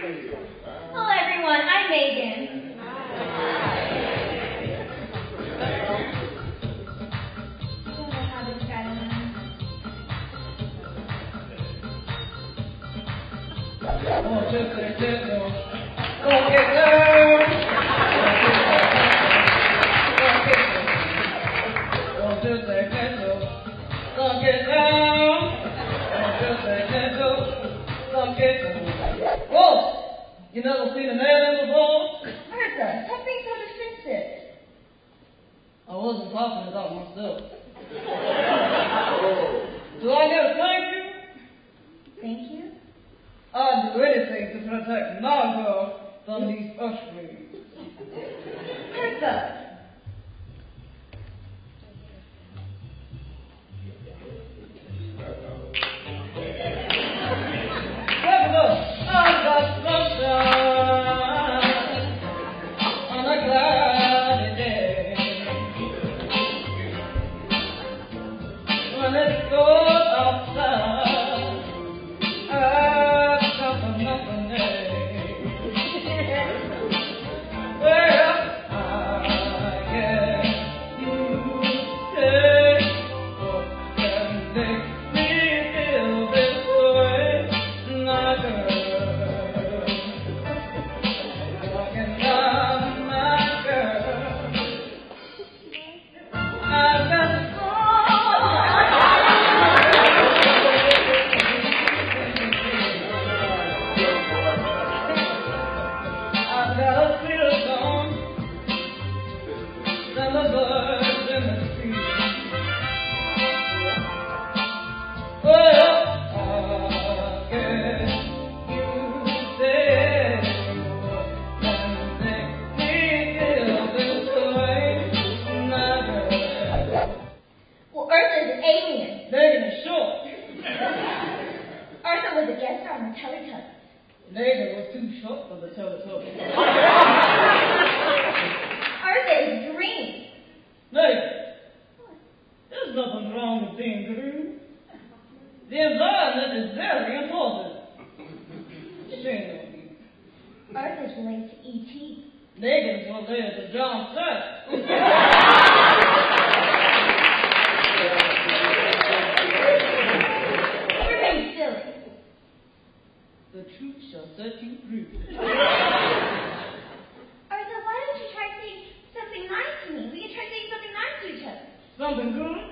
Hello, everyone. I'm Megan. You never seen an alien before? Martha, stop being so defensive. I wasn't talking about myself. Do I get a thank you? Thank you. I'd do anything to protect my girl from these Eartha was a guest on the Teletubbies. Megan was too short for the Teletubbies. Is green. Megan, there's nothing wrong with being green. The environment is very important. Shame on you. Eartha's related to E.T. Megan's related to John Seth. You're being silly. The truth set you free. Why don't you try saying something nice to me? We can try saying something nice to each other. Something good?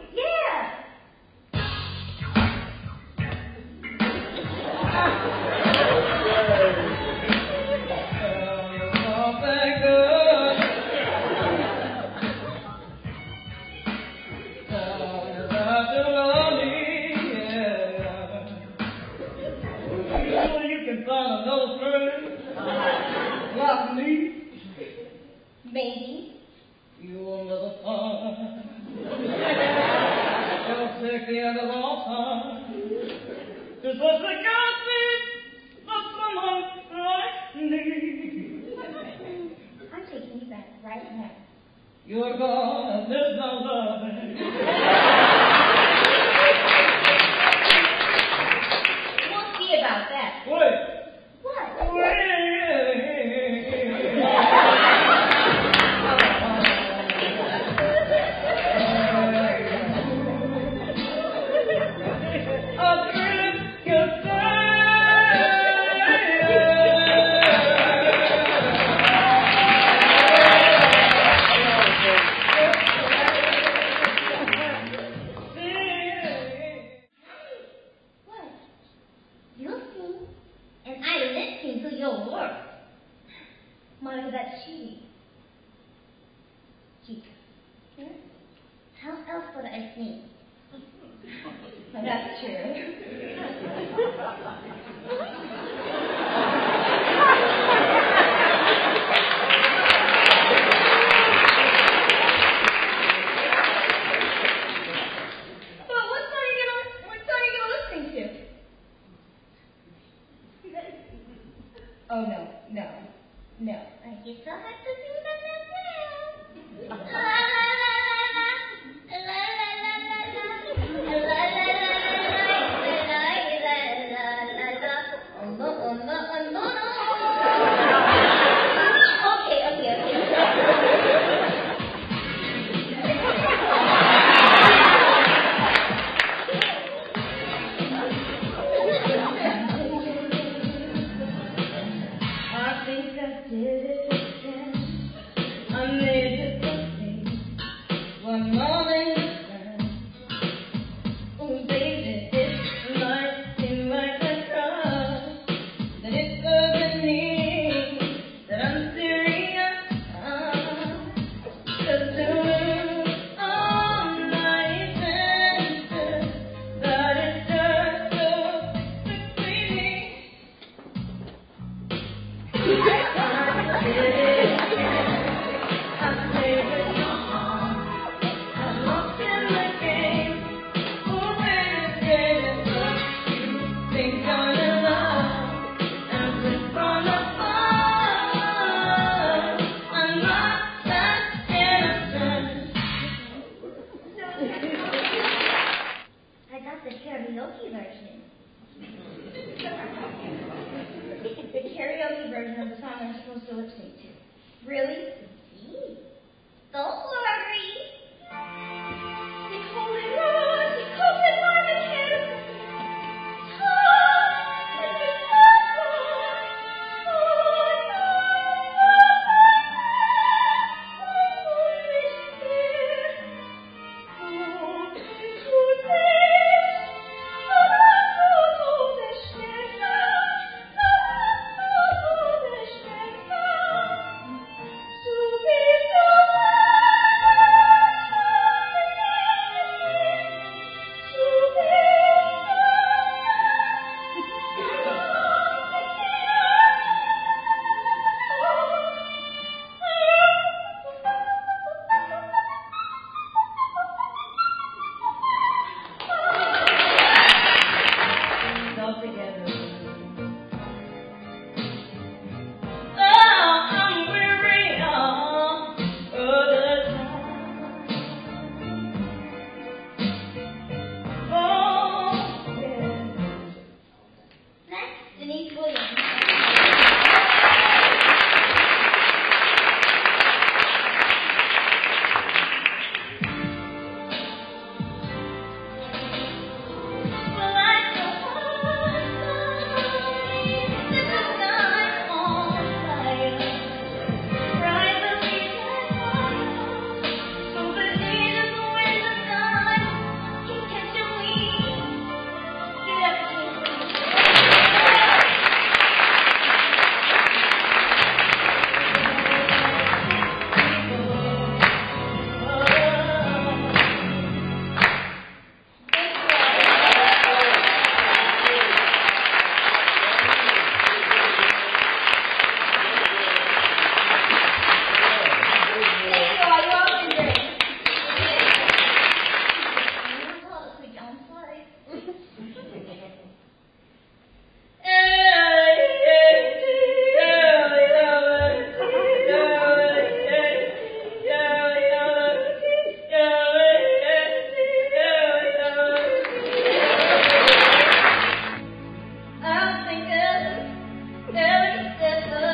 Taking you back right now. You're gonna my loving. Listen to your work. Monica, that's cheating. Chica. Yeah? How else would I? Well, that's true. 的歌